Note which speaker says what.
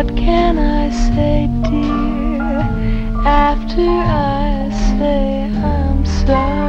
Speaker 1: What can I say, dear, after I say I'm sorry?